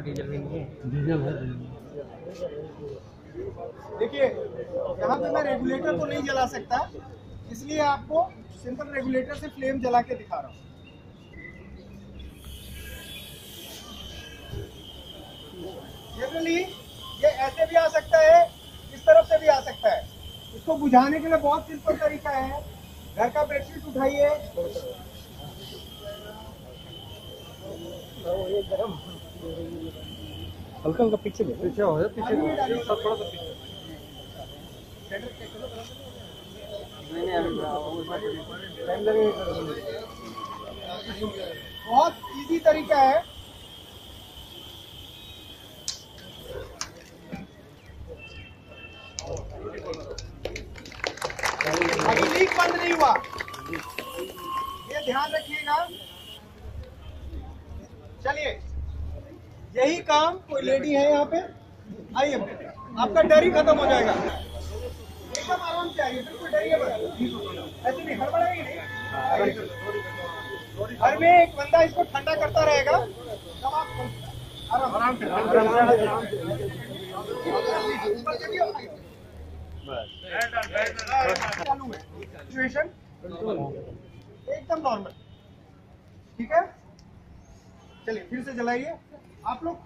Diesel भी नहीं है। डीजल है। देखिए यहाँ पे मैं रेगुलेटर को नहीं जला सकता इसलिए आपको सिंपल रेगुलेटर से फ्लेम जला के दिखा रहा हूँ। जनरली ये ऐसे भी आ सकता है इस तरफ़ से भी आ सकता है। इसको बुझाने के लिए बहुत सिंपल तरीका है। घर का बेडशीट उठाइए। हल्का हल्का पीछे ले पीछे हो जाए पीछे। सब थोड़ा सा पीछे। बहुत इजी तरीका है। अभी लीक बंद नहीं हुआ। ये ध्यान रखिएगा। चलिए। यही काम कोई लेडी है यहाँ पे? आइए आपका डर ही खत्म हो जाएगा। एकदम आराम से आइए बिल्कुल डरिए ऐसे नहीं हड़बड़ाइए नहीं। घर में एक बंदा इसको ठंडा करता रहेगा तब आप आराम। से सिचुएशन एकदम नॉर्मल ठीक है? चलिए फिर से जलाइए। आप लोग